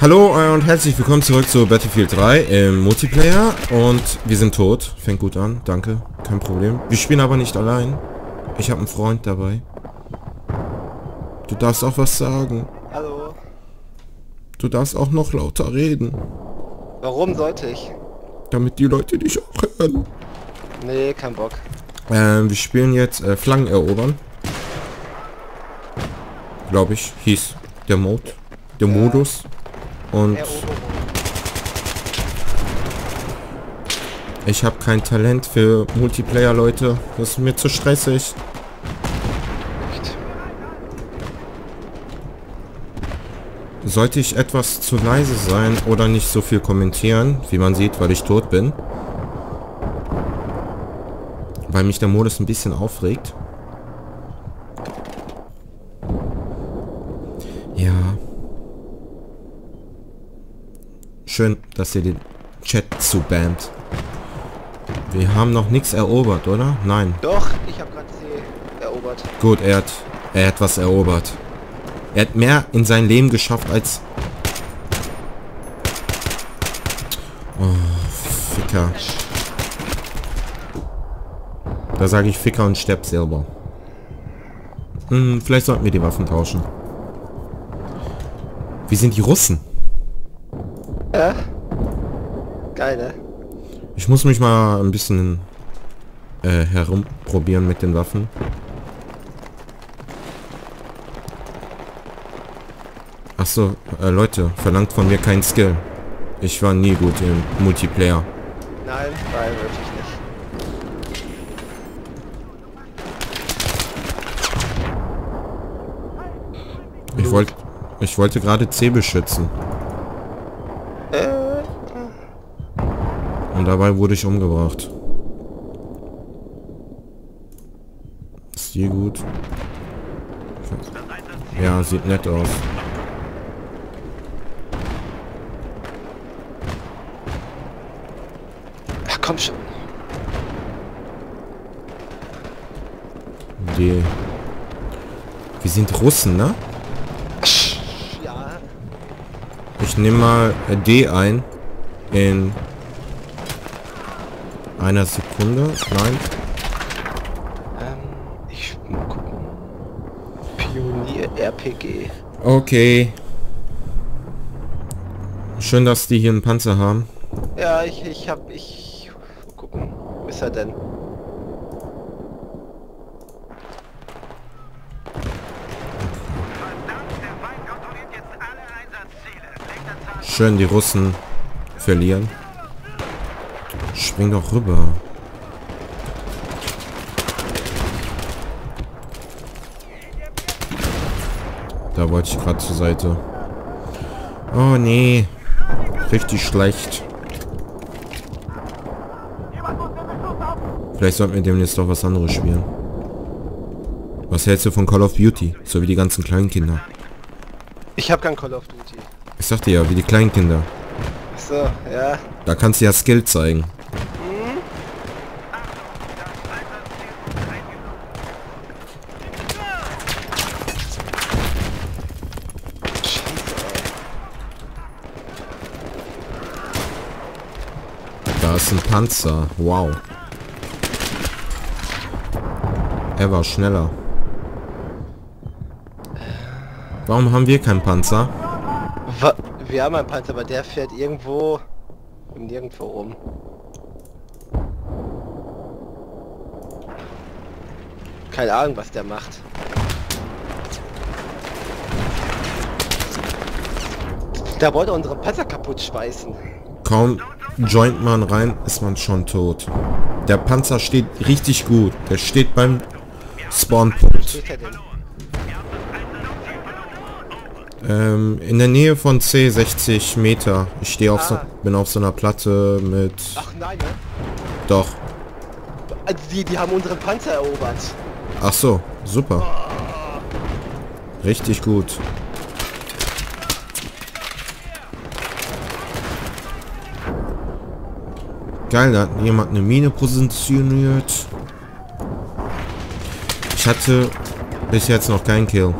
Hallo äh, und herzlich willkommen zurück zu Battlefield 3 im Multiplayer und wir sind tot. Fängt gut an, danke, kein Problem. Wir spielen aber nicht allein. Ich habe einen Freund dabei. Du darfst auch was sagen. Hallo. Du darfst auch noch lauter reden, Warum sollte ich? damit die Leute dich auch hören. Nee, kein Bock. Ähm, wir spielen jetzt äh, Flanken erobern. Glaube ich, hieß der Mode, der Modus. Und Eroberung. ich habe kein Talent für Multiplayer, Leute. Das ist mir zu stressig. Sollte ich etwas zu leise sein oder nicht so viel kommentieren, wie man sieht, weil ich tot bin. Weil mich der Modus ein bisschen aufregt. Ja. Schön, dass ihr den Chat zubannt. Wir haben noch nichts erobert, oder? Nein. Doch, ich habe gerade sie erobert. Gut, er hat, er hat was erobert. Er hat mehr in sein Leben geschafft als... Oh, Ficker. Da sage ich Ficker und sterb selber. Hm, vielleicht sollten wir die Waffen tauschen. Wie sind die Russen? Ja? Geil, ne? Ich muss mich mal ein bisschen äh, herumprobieren mit den Waffen. Ach so, äh, Leute, verlangt von mir kein Skill. Ich war nie gut im Multiplayer. Nein, nein, wirklich nicht. Ich wollte ich wollte gerade C beschützen. Äh, Und dabei wurde ich umgebracht. Ist die gut? Ja, sieht nett aus. ach komm schon. Die... Wir sind Russen, ne? Ja, Ich nehme mal D ein. In einer Sekunde. Nein. ähm, ich mal gucken. Pionier RPG. Okay. Schön, dass die hier einen Panzer haben. Ja, ich, ich hab, ich, mal gucken. Wo ist er denn? Schön die Russen verlieren. Spring doch rüber. Da wollte ich gerade zur Seite. Oh nee. Richtig schlecht. Vielleicht sollten wir demnächst doch was anderes spielen. Was hältst du von Call of Duty? So wie die ganzen Kleinkinder. Ich hab kein Call of Duty. Ich sagte ja, wie die Kleinkinder. Ach so, ja. Da kannst du ja Skill zeigen. Panzer. Wow. Er war schneller. Warum haben wir keinen Panzer? Wa wir haben einen Panzer, aber der fährt irgendwo nirgendwo rum. Keine Ahnung, was der macht. Der wollte unsere Panzer kaputt schweißen. Kaum joint man rein, ist man schon tot. Der Panzer steht richtig gut. Der steht beim Spawnpunkt. Ähm, in der Nähe von C 60 Meter. Ich stehe auf so, Ah. bin auf so einer Platte mit... Ach nein, ne? Doch. Also die, die haben unseren Panzer erobert. Ach so, super. Richtig gut. Geil, da hat jemand eine Mine positioniert. Ich hatte bis jetzt noch keinen Kill.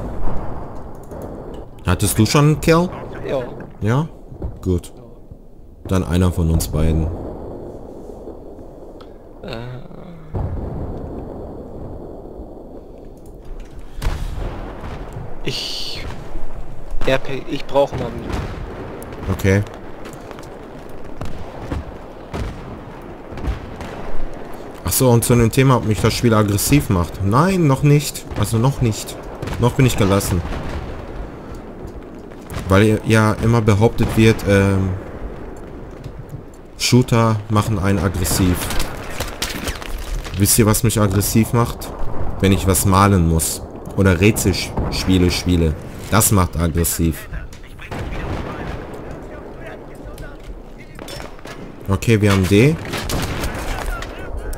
Hattest du schon einen Kill? Ja. Ja? Gut. Dann einer von uns beiden. Äh, ich... RP, ich brauche mal. Okay. Ach so, und zu dem Thema, ob mich das Spiel aggressiv macht. Nein, noch nicht. Also noch nicht. Noch bin ich gelassen. Weil ja immer behauptet wird, ähm, Shooter machen einen aggressiv. Wisst ihr, was mich aggressiv macht? Wenn ich was malen muss. Oder Rätselspiele spiele. Das macht aggressiv. Okay, wir haben D.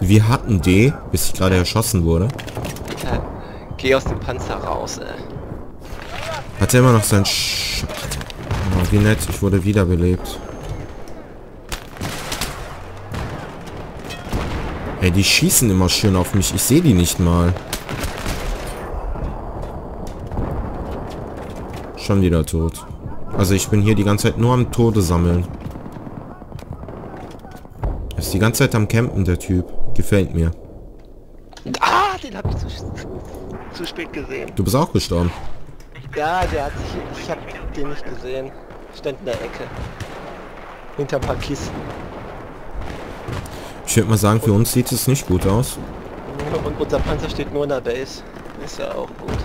Wir hatten D, bis ich gerade erschossen wurde. Alter, geh aus dem Panzer raus, ey. Hat er immer noch sein Sch oh, Wie nett, ich wurde wiederbelebt. Ey, die schießen immer schön auf mich. Ich sehe die nicht mal. Schon wieder tot. Also ich bin hier die ganze Zeit nur am Tode sammeln. Ist die ganze Zeit am Campen, der Typ. Gefällt mir. Ah, den hab ich zu, zu, spät gesehen. Du bist auch gestorben. Ja, der hat sich... Ich hab den nicht gesehen. Stand in der Ecke. Hinter ein paar Kisten. Ich würde mal sagen, für uns sieht es nicht gut aus. Und unser Panzer steht nur in der Base. Ist ja auch gut.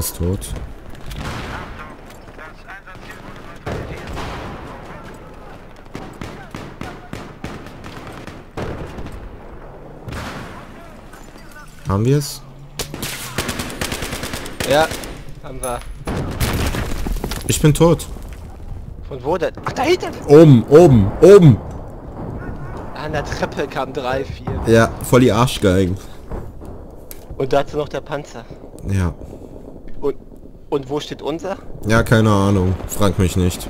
Ist tot. Haben wir es? Ja, haben wir. Ich bin tot. Von wo denn? Ach, da hinten! Oben, oben, oben. An der Treppe kamen drei, vier. Ja, voll die Arschgeigen. Und dazu noch der Panzer. Ja. Und, wo steht unser? Ja, keine Ahnung. Frag mich nicht.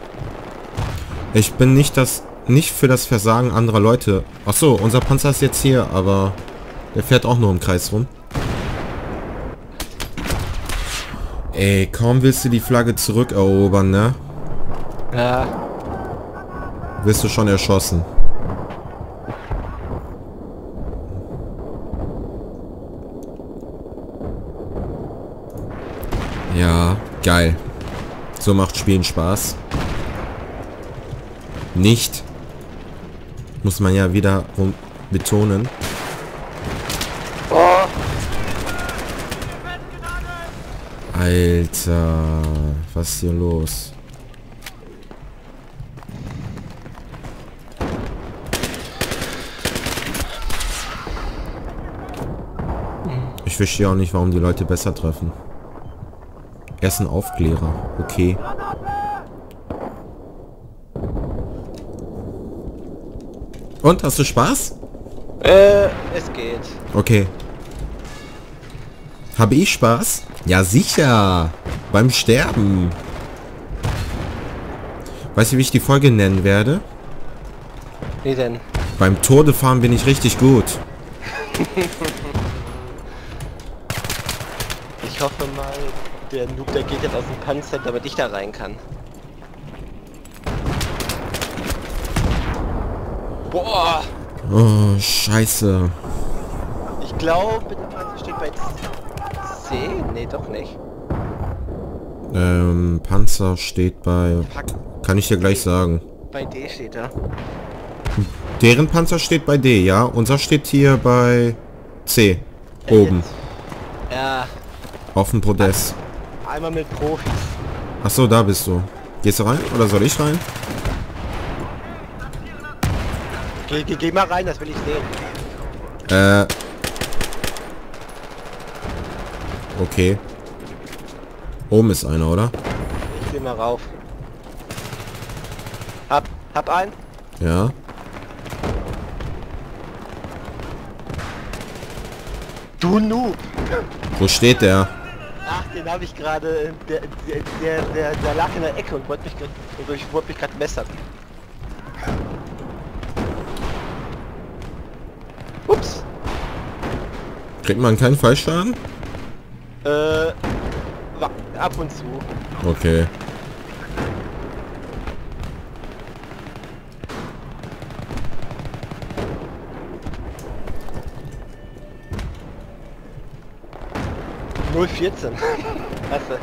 Ich bin nicht das nicht für das Versagen anderer Leute. Ach so, unser Panzer ist jetzt hier, aber der fährt auch nur im Kreis rum. Ey, kaum willst du die Flagge zurückerobern, ne? Ja. Wirst du schon erschossen. Ja, geil. So macht Spielen Spaß. Nicht. Muss man ja wiederum betonen. Alter, was ist hier los? Ich verstehe auch nicht, warum die Leute besser treffen. Er ist ein Aufklärer. Okay. Und, hast du Spaß? äh, es geht. Okay. Habe ich Spaß? Ja, sicher. Beim Sterben. Weißt du, wie ich die Folge nennen werde? Wie denn? Beim Todefahren bin ich richtig gut. Ich hoffe mal, der Noob, der geht jetzt aus dem Panzer, damit ich da rein kann. Boah! Oh, scheiße. Ich glaube, der Panzer steht bei C? Nee, doch nicht. Ähm, Panzer steht bei... Kann ich dir gleich sagen. bei D steht er. Deren Panzer steht bei D, ja? Unser steht hier bei C. Oben. Ja, Auf dem Podest. Einmal mit Profis. Ach so, da bist du. Gehst du rein? Oder soll ich rein? Geh, geh, geh mal rein, das will ich sehen. Äh. Okay. Oben ist einer, oder? Ich geh mal rauf. Hab, hab einen. Ja. Du Noob! Wo steht der? Den habe ich gerade. Der, der, der, der, lag in der Ecke und wollte mich, und ich wollte mich gerade messern. Ups. Kriegt man keinen Fallschaden? Äh, ab und zu. Okay. Null vierzehn. Klasse.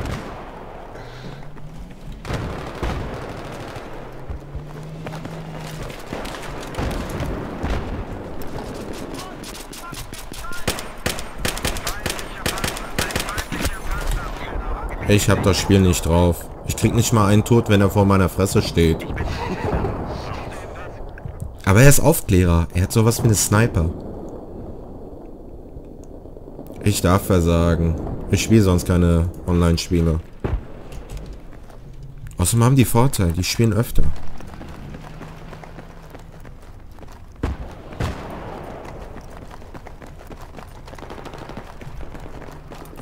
Ich hab das Spiel nicht drauf. Ich krieg nicht mal einen Tod, wenn er vor meiner Fresse steht. Aber er ist Aufklärer. Er hat sowas wie eine Sniper. Ich darf versagen. Ich spiele sonst keine Online-Spiele. Außerdem haben die Vorteil, die spielen öfter.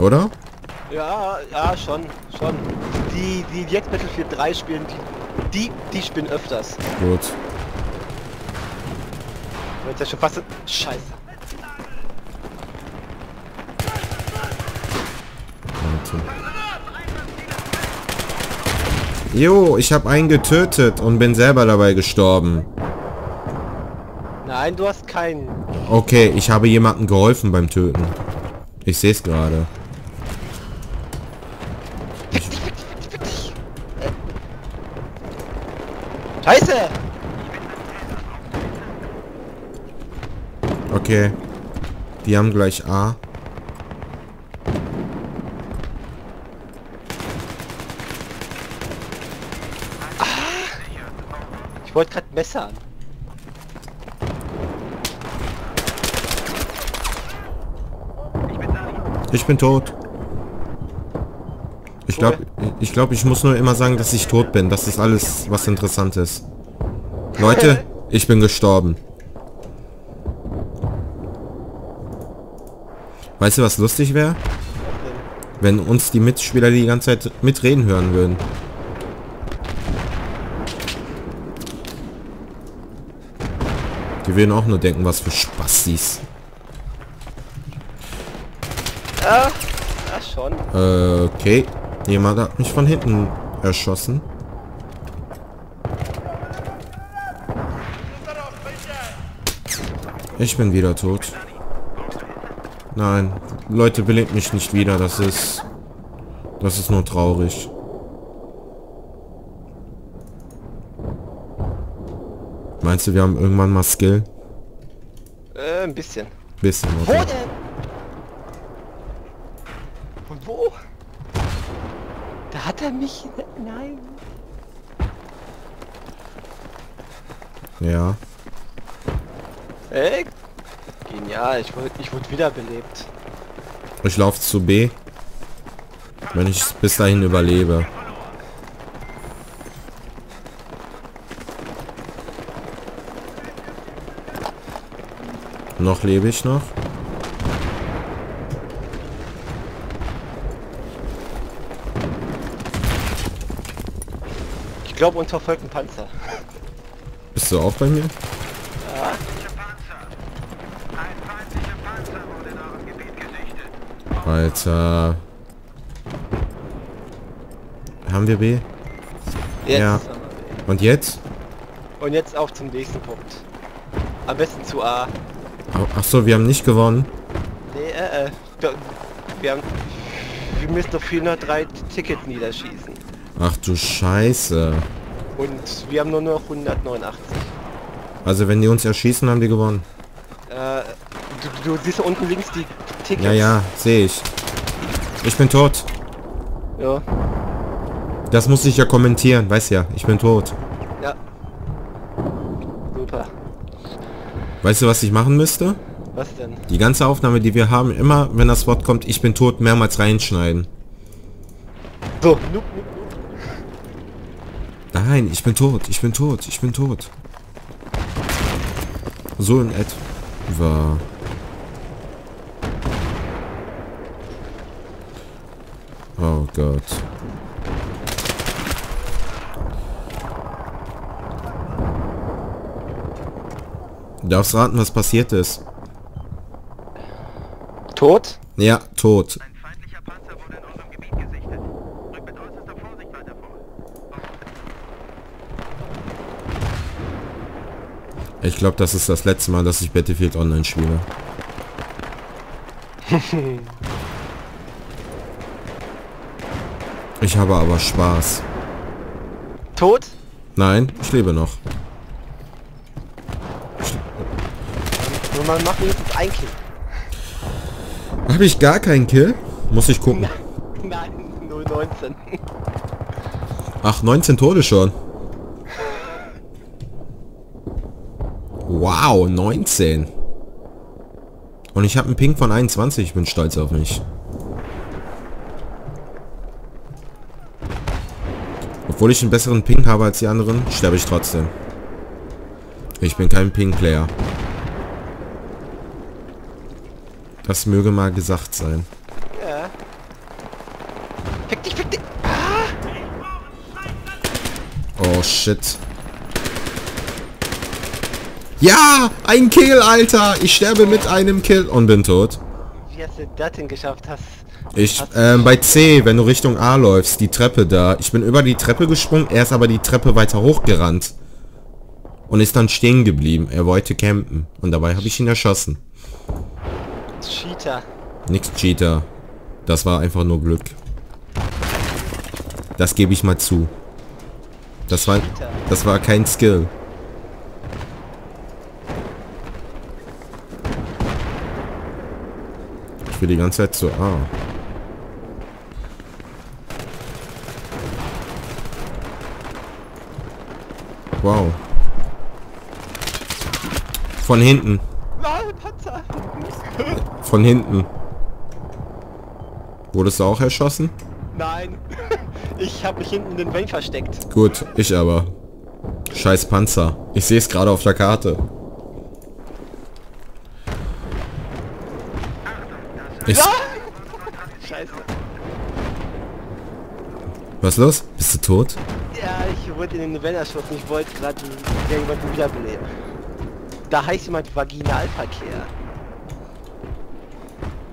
Oder? Ja, ja, schon, schon. Die, die jetzt Battlefield 3 spielen, die, die, die spielen öfters. Gut. Jetzt ja schon fast... Scheiße. Warte. Jo, ich habe einen getötet und bin selber dabei gestorben. Nein, du hast keinen. Okay, ich habe jemandem geholfen beim Töten. Ich sehe es gerade. Scheiße! Okay. Die haben gleich A. wollte gerade messern. Ich bin tot. Ich glaube, ich glaube, ich muss nur immer sagen, dass ich tot bin. Das ist alles, was interessant ist. Leute, ich bin gestorben. Weißt du, was lustig wäre? Wenn uns die Mitspieler die ganze Zeit mitreden hören würden. Die würden auch nur denken, was für Spastis. Ja, ja schon. Äh, okay. Jemand hat mich von hinten erschossen. Ich bin wieder tot. Nein, Leute, belebt mich nicht wieder. Das ist... Das ist nur traurig. Meinst du, wir haben irgendwann mal Skill? Äh, ein bisschen. Bisschen, Wo okay. denn? Und wo? Da hat er mich... Nein. Ja. Ey, genial. Ich wurde, ich wurde wiederbelebt. Ich laufe zu B. Wenn ich es bis dahin überlebe. Noch lebe ich noch. Ich glaube, uns verfolgt ein Panzer. Bist du auch bei mir? Alter. Haben wir B? Jetzt. Ja. Und jetzt? Und jetzt auf zum nächsten Punkt. Am besten zu A. Ach- Ach so, wir haben nicht gewonnen. Nee, äh, äh. Wir haben... Wir müssen noch 403 Tickets niederschießen. Ach du Scheiße. Und wir haben nur noch 189. Also wenn die uns erschießen, haben die gewonnen. Äh, du, du siehst unten links die Tickets. Ja, ja, sehe ich. Ich bin tot. Ja, Das muss ich ja kommentieren, weiß ja. Ich bin tot. ja. Super. Weißt du, was ich machen müsste? Was denn? Die ganze Aufnahme, die wir haben, immer, wenn das Wort kommt, ich bin tot, mehrmals reinschneiden. So, nup, nup, nup. Nein, ich bin tot, ich bin tot, ich bin tot. So in etwa. Oh Gott. Du darfst raten, was passiert ist. Tot? Ja, tot. Ein feindlicher Panzer wurde in unserem Gebiet gesichtet. Rückt mit äußerster Vorsicht weiter vor. Ich glaube, das ist das letzte Mal, dass ich Battlefield Online spiele. ich habe aber Spaß. Tot? Nein, ich lebe noch. Nur man macht wenigstens ein Kill. Habe ich gar keinen Kill? Muss ich gucken. Nein, 019. Ach, 19 Tode schon. Wow, 19. Und ich habe einen Ping von 21. Ich bin stolz auf mich. Obwohl ich einen besseren Ping habe als die anderen, sterbe ich trotzdem. Ich bin kein Ping-Player. Das möge mal gesagt sein. Ja. Fick dich, fick dich. Oh shit. Ja, ein Kill, Alter. Ich sterbe mit einem Kill und bin tot. Wie hast du das denn geschafft? Hast Ich, ähm, bei C, wenn du Richtung A läufst, die Treppe da. Ich bin über die Treppe gesprungen, er ist aber die Treppe weiter hochgerannt. Und ist dann stehen geblieben. Er wollte campen. Und dabei habe ich ihn erschossen. Cheater. Nix Cheater. Das war einfach nur Glück. Das gebe ich mal zu. Das war, das war kein Skill. Ich will die ganze Zeit so, ah. Wow. Von hinten. Panzer. Von hinten. Wurdest du auch erschossen? Nein. Ich habe mich hinten in den Wellen versteckt. Gut, ich aber. Scheiß Panzer. Ich sehe es gerade auf der Karte. Ich, Scheiße. was los? Bist du tot? Ja, ich wurde in den Wellen erschossen. Ich wollte gerade jemanden wiederbeleben. Da heißt jemand Vaginalverkehr.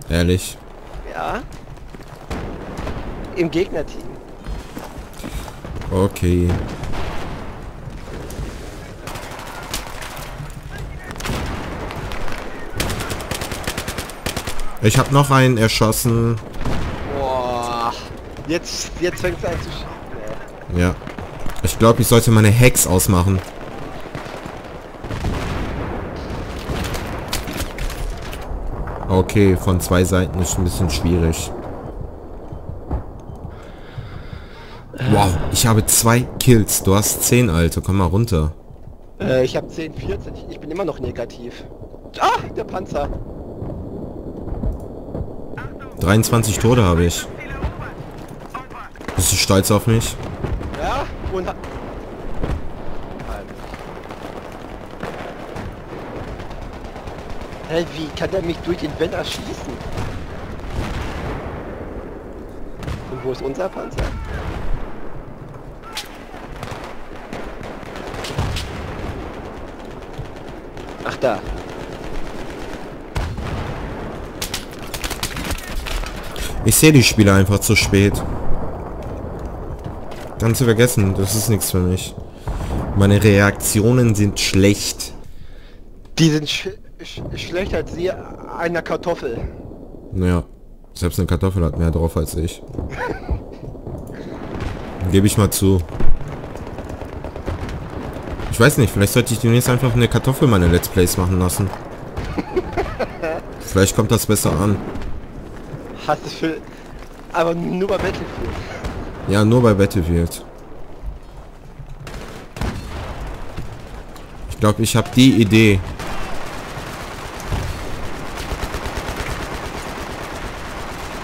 Ehrlich. Ja. Im Gegnerteam. Okay. Ich habe noch einen erschossen. Boah. Jetzt, jetzt fängt es an zu schießen. ey. Ja. Ich glaube, ich sollte meine Hex ausmachen. Okay, von zwei Seiten ist ein bisschen schwierig. Wow, ich habe zwei Kills. Du hast zehn, Alter. Komm mal runter. Äh, ich habe 10, 14. Ich bin immer noch negativ. Ah, der Panzer. 23 Tode habe ich. Bist du stolz auf mich? Ja, und... Hä, wie kann der mich durch den Wellen erschießen? Und wo ist unser Panzer? Ach da. Ich sehe die Spiele einfach zu spät. Ganz zu vergessen, das ist nichts für mich. Meine Reaktionen sind schlecht. Die sind sch sch schlechter als sie einer Kartoffel. Naja, selbst eine Kartoffel hat mehr drauf als ich. Gebe ich mal zu. Ich weiß nicht, vielleicht sollte ich demnächst einfach eine Kartoffel meine Let's Plays machen lassen. Vielleicht kommt das besser an. Hast du für... Aber nur bei Battlefield. Ja, nur bei Battlefield. Ich glaube, ich habe die Idee.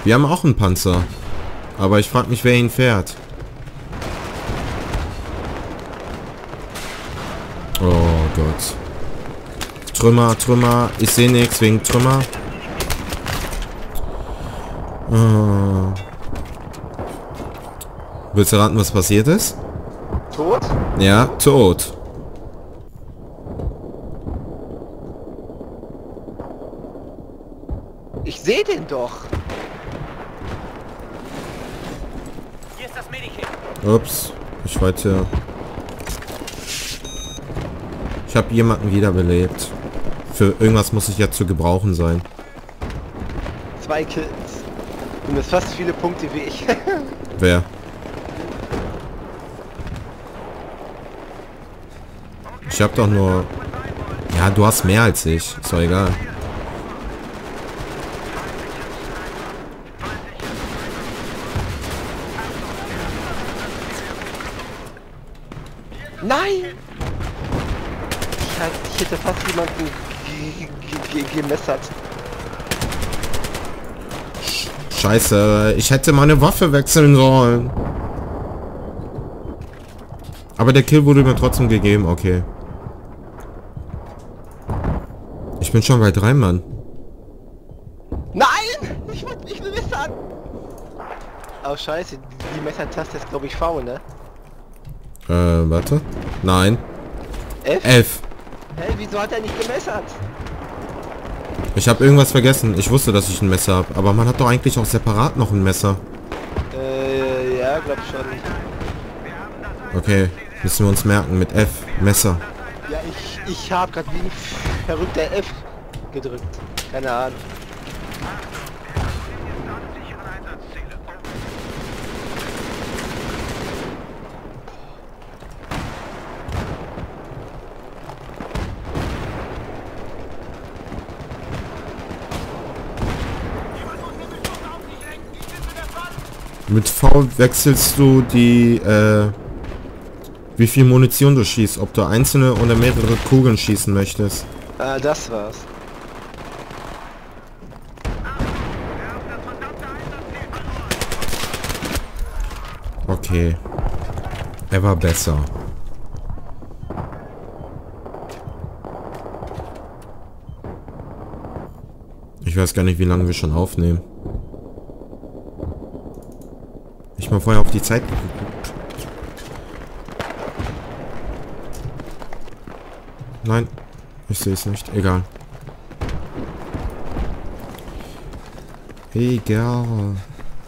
Wir haben auch einen Panzer. Aber ich frage mich, wer ihn fährt. Oh Gott. Trümmer, Trümmer. Ich sehe nichts wegen Trümmer. Oh. Willst du raten, was passiert ist? Tot? Ja, tot. Ich sehe den doch. Hier ist das Medikit. Ups. Ich wollte... Ich habe jemanden wiederbelebt. Für irgendwas muss ich ja zu gebrauchen sein. Zwei Kills. Du hast fast viele Punkte wie ich. Wer? Ich hab doch nur... Ja, du hast mehr als ich. Ist doch egal. Nein! Ich, halt, ich hätte fast jemanden ge- gemessert. Scheiße, ich hätte meine Waffe wechseln sollen. Aber der Kill wurde mir trotzdem gegeben, okay. Ich bin schon bei drei Mann. Nein! Ich wollte mich messern! Oh scheiße, die, die Messertaste ist glaube ich V, ne? Äh, warte. Nein. F? Elf. Hä, wieso hat er nicht gemessert? Ich habe irgendwas vergessen. Ich wusste, dass ich ein Messer habe. Aber man hat doch eigentlich auch separat noch ein Messer. Äh, ja, glaub schon. Okay, müssen wir uns merken. Mit F. Messer. Ja, ich, ich hab grad wie ein verrückter F gedrückt. Keine Ahnung. Mit V wechselst du die, äh, wie viel Munition du schießt. Ob du einzelne oder mehrere Kugeln schießen möchtest. Ah, das war's. Okay. Er war besser. Ich weiß gar nicht, wie lange wir schon aufnehmen. Ich mal vorher auf die Zeit geguckt. Nein, ich sehe es nicht. Egal. Egal.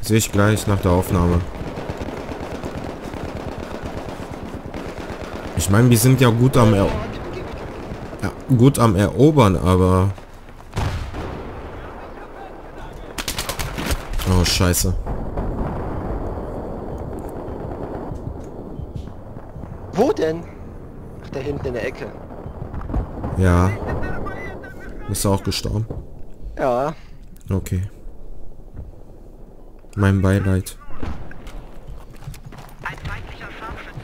Sehe ich gleich nach der Aufnahme. Ich meine, wir sind ja gut am er ja, gut am erobern, aber Oh, scheiße. Wo denn? Ach, da hinten in der Ecke. Ja. Bist du auch gestorben? Ja. Okay. Mein Beileid.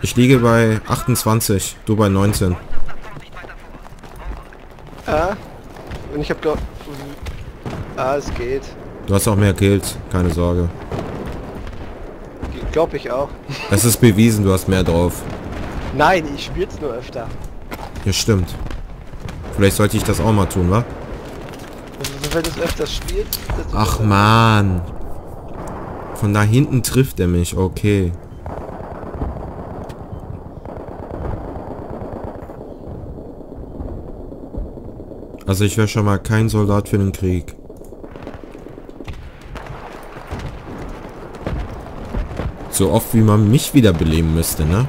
Ich liege bei 28, du bei 19. Äußerster Vorsicht weiter vor. Ja. Und ich hab glaub... Ah, es geht. Du hast auch mehr Kills, keine Sorge. Ge- Glaub ich auch. Es ist bewiesen, du hast mehr drauf. Nein, ich spiel's nur öfter. Ja, stimmt. Vielleicht sollte ich das auch mal tun, wa? Also, wenn du es öfters spielst, desto Ach man. Von da hinten trifft er mich, okay. Also ich wäre schon mal kein Soldat für den Krieg. So oft wie man mich wiederbeleben müsste, ne?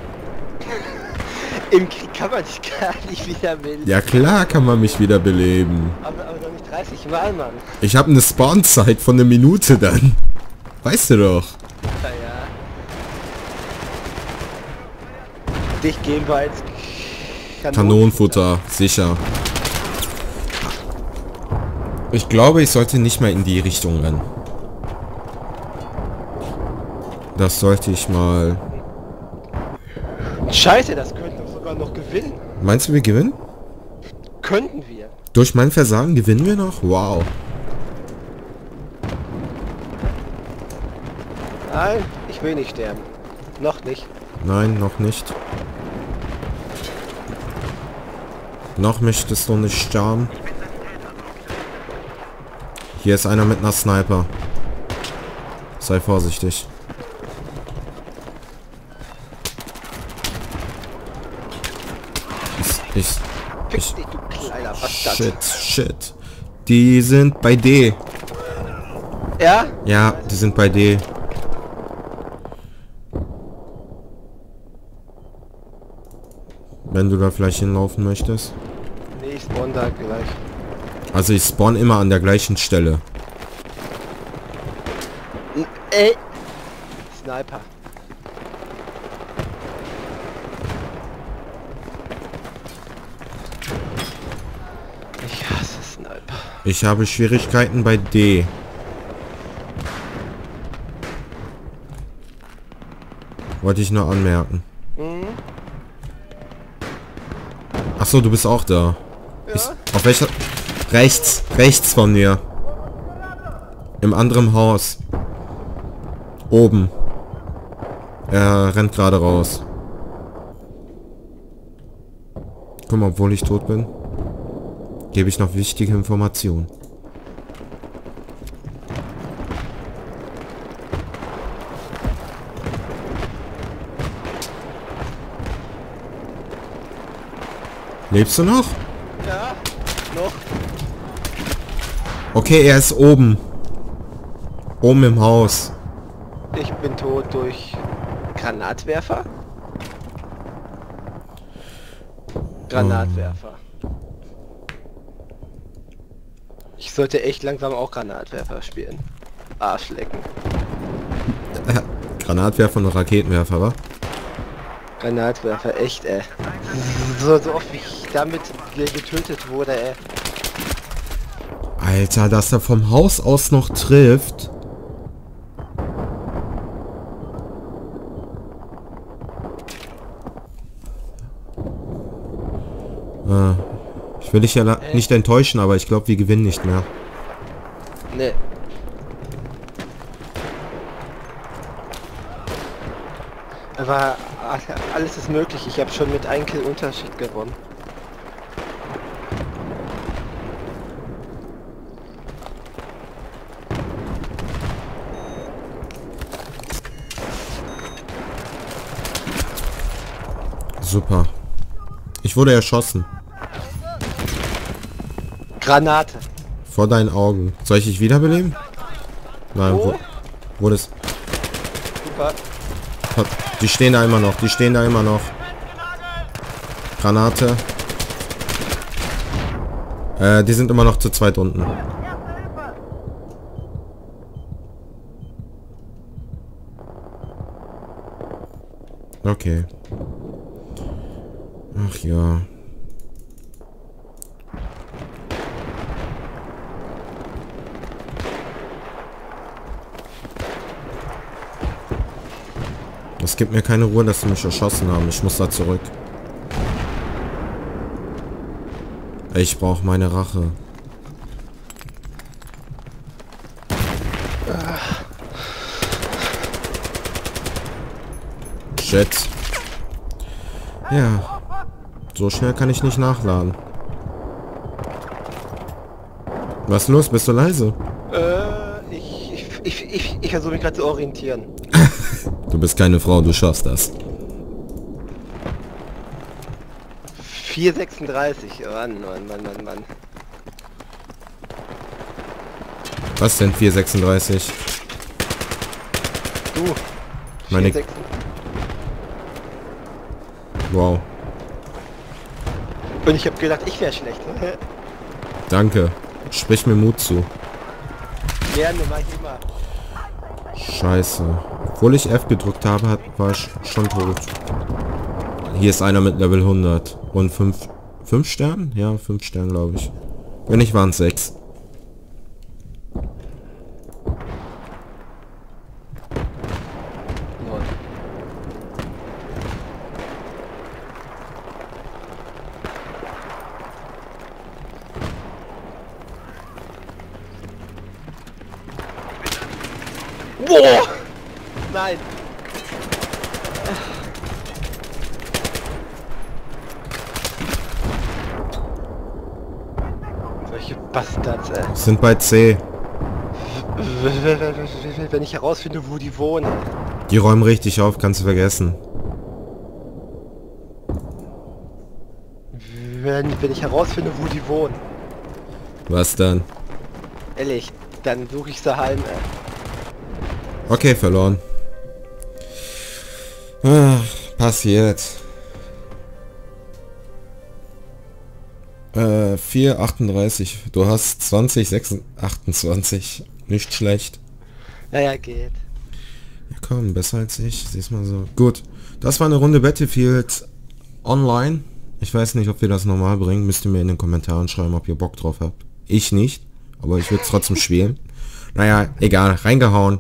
Im Krieg kann man dich gar nicht wieder will. Ja klar kann man mich wiederbeleben. Aber, aber doch nicht 30 Mal, Mann. Ich habe eine Spawnzeit von einer Minute dann. Weißt du doch. Ja, ja. Dich gehen wir als Kanonenfutter, sicher. Ich glaube, ich sollte nicht mehr in die Richtung rennen. Das sollte ich mal... Scheiße, das sogar noch gewinnen. Meinst du, wir gewinnen? Könnten wir. Durch mein Versagen gewinnen wir noch? Wow. Nein, ich will nicht sterben. Noch nicht. Nein, noch nicht. Noch möchtest du nicht sterben? Hier ist einer mit einer Sniper. Sei vorsichtig. Ich, ich, Fick Ich- dich, du kleiner Bastard. shit, shit. Die sind bei D. Ja? Ja, die sind bei D. Wenn du da vielleicht hinlaufen möchtest. Nee, ich spawn da gleich. Also ich spawn immer an der gleichen Stelle. Ey! Sniper. Ich hasse Sniper. Ich habe Schwierigkeiten bei D. Wollte ich nur anmerken. Mhm. Ach so, du bist auch da. Ja. Ich, auf welcher? Rechts, rechts von mir. Im anderen Haus. Oben. Er rennt gerade raus. Guck mal, obwohl ich tot bin, gebe ich noch wichtige Informationen. Lebst du noch? Ja. Noch. Okay, er ist oben. Oben im Haus. Ich bin tot durch Granatwerfer. Granatwerfer. Ich sollte echt langsam auch Granatwerfer spielen. Arschlecken. Granatwerfer und Raketenwerfer, wa? Granatwerfer, echt, ey. So, so oft wie ich damit ge- getötet wurde, ey. Alter, dass er vom Haus aus noch trifft. Äh, ich will dich ja la- nicht enttäuschen, aber ich glaube, wir gewinnen nicht mehr. Ne. Aber alles ist möglich. Ich habe schon mit einem Kill Unterschied gewonnen. Super. Ich wurde erschossen. Granate. Vor deinen Augen. Soll ich dich wiederbeleben? Nein, Wo? wo, das... Super. Die stehen da immer noch. Die stehen da immer noch. Granate. Äh, die sind immer noch zu zweit unten. Okay. Ach ja. Gibt mir keine Ruhe, dass sie mich erschossen haben. Ich muss da zurück. Ich brauche meine Rache. Shit. Ja. So schnell kann ich nicht nachladen. Was ist los? Bist du leise? Äh, ich, ich, ich, ich, versuche mich gerade zu orientieren. Du bist keine Frau, du schaffst das. 436. Mann, Mann, Mann, Mann, Mann. Was denn 436? Du. Meine- 436. Wow. Und ich habe gedacht, ich wäre schlecht. Danke. Sprich mir Mut zu. Gerne, mach ich immer. Scheiße. Obwohl ich F gedrückt habe, hat, war ich schon tot. Hier ist einer mit Level 100. Und 5... 5 Sternen? Ja, 5 Sternen, glaube ich. Wenn nicht, waren es 6. Lol. Boah! Nein! Solche Bastards, ey. Sind bei C. Wenn ich herausfinde, wo die wohnen. Die räumen richtig auf, kannst du vergessen. Wenn, wenn ich herausfinde, wo die wohnen. Was dann? Ehrlich, Dann suche ich Sahalm. Okay, verloren. Ah, passiert. Äh, 4,38. Du hast 20, 26, 28. Nicht schlecht. Ja, ja, geht. Ja komm, besser als ich. Siehst mal so. Gut. Das war eine Runde Battlefield online. Ich weiß nicht, ob wir das normal bringen. Müsst ihr mir in den Kommentaren schreiben, ob ihr Bock drauf habt. Ich nicht. Aber ich würde trotzdem spielen. Naja, egal. Reingehauen.